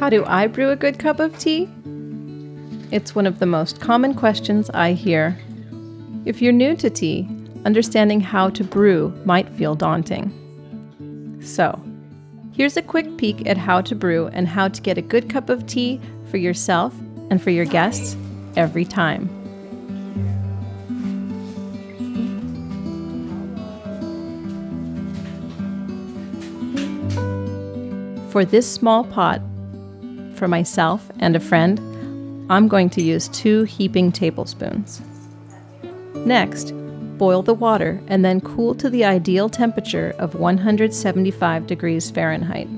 How do I brew a good cup of tea? It's one of the most common questions I hear. If you're new to tea, understanding how to brew might feel daunting. So, here's a quick peek at how to brew and how to get a good cup of tea for yourself and for your guests every time. For this small pot, for myself and a friend, I'm going to use two heaping tablespoons. Next, boil the water and then cool to the ideal temperature of 175 degrees Fahrenheit.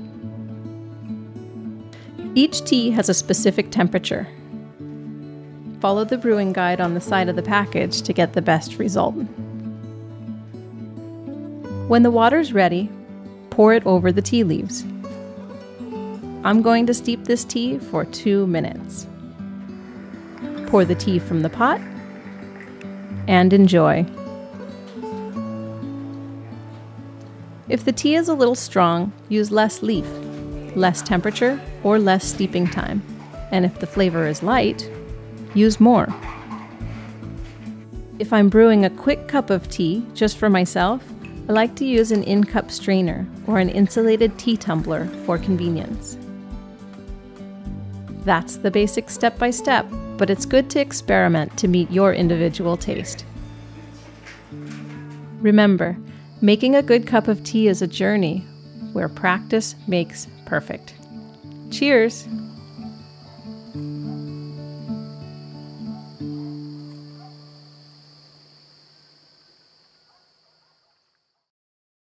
Each tea has a specific temperature. Follow the brewing guide on the side of the package to get the best result. When the water's ready, pour it over the tea leaves. I'm going to steep this tea for two minutes. Pour the tea from the pot and enjoy. If the tea is a little strong, use less leaf, less temperature, or less steeping time. And if the flavor is light, use more. If I'm brewing a quick cup of tea just for myself, I like to use an in cup strainer or an insulated tea tumbler for convenience. That's the basic step by step, but it's good to experiment to meet your individual taste. Remember, making a good cup of tea is a journey where practice makes perfect. Cheers!